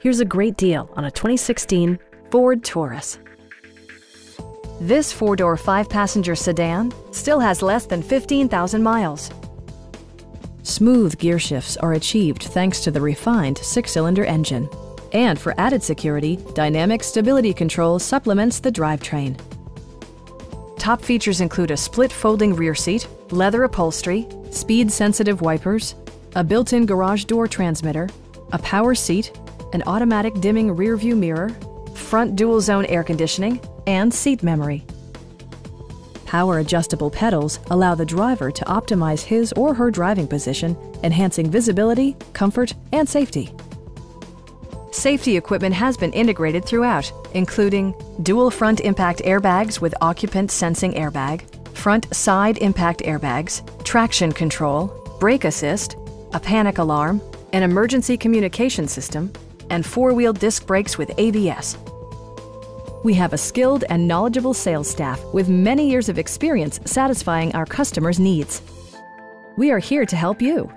Here's a great deal on a 2016 Ford Taurus. This four-door, five-passenger sedan still has less than 15,000 miles. Smooth gear shifts are achieved thanks to the refined six-cylinder engine. And for added security, Dynamic Stability Control supplements the drivetrain. Top features include a split folding rear seat, leather upholstery, speed-sensitive wipers, a built-in garage door transmitter, a power seat, an automatic dimming rear-view mirror, front dual-zone air conditioning, and seat memory. Power adjustable pedals allow the driver to optimize his or her driving position, enhancing visibility, comfort, and safety. Safety equipment has been integrated throughout, including dual front impact airbags with occupant sensing airbag, front side impact airbags, traction control, brake assist, a panic alarm, an emergency communication system, and four-wheel disc brakes with ABS. We have a skilled and knowledgeable sales staff with many years of experience satisfying our customers' needs. We are here to help you.